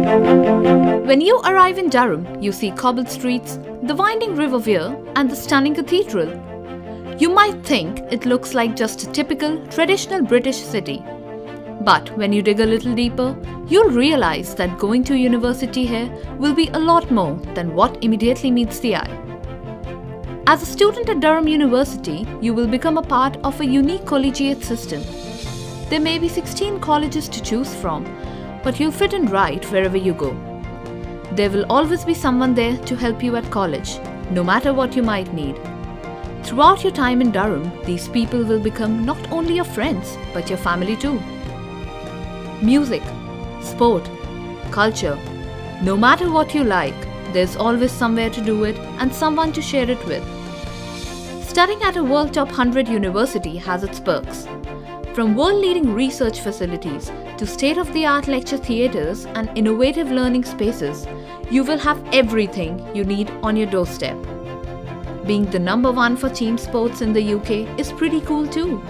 When you arrive in Durham, you see cobbled streets, the winding river Wear, and the stunning cathedral. You might think it looks like just a typical, traditional British city. But when you dig a little deeper, you'll realize that going to university here will be a lot more than what immediately meets the eye. As a student at Durham University, you will become a part of a unique collegiate system. There may be 16 colleges to choose from, but you'll fit in right wherever you go. There will always be someone there to help you at college, no matter what you might need. Throughout your time in Durham, these people will become not only your friends, but your family too. Music, sport, culture. No matter what you like, there's always somewhere to do it and someone to share it with. Studying at a World Top 100 university has its perks. From world leading research facilities to state of the art lecture theatres and innovative learning spaces, you will have everything you need on your doorstep. Being the number one for team sports in the UK is pretty cool too.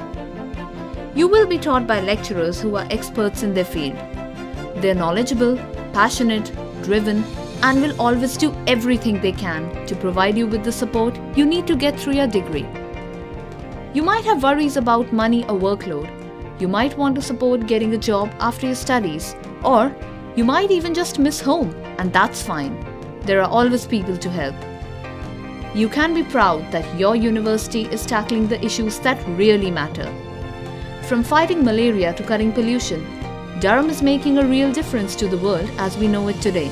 You will be taught by lecturers who are experts in their field. They're knowledgeable, passionate, driven, and will always do everything they can to provide you with the support you need to get through your degree. You might have worries about money or workload. You might want to support getting a job after your studies, or you might even just miss home, and that's fine. There are always people to help. You can be proud that your university is tackling the issues that really matter. From fighting malaria to cutting pollution, Durham is making a real difference to the world as we know it today.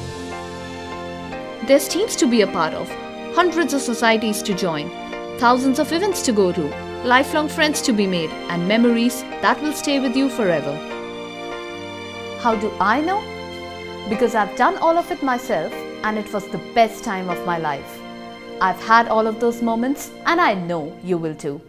There's teams to be a part of, hundreds of societies to join, thousands of events to go to, lifelong friends to be made, and memories that will stay with you forever. How do I know? Because I've done all of it myself and it was the best time of my life. I've had all of those moments and I know you will too.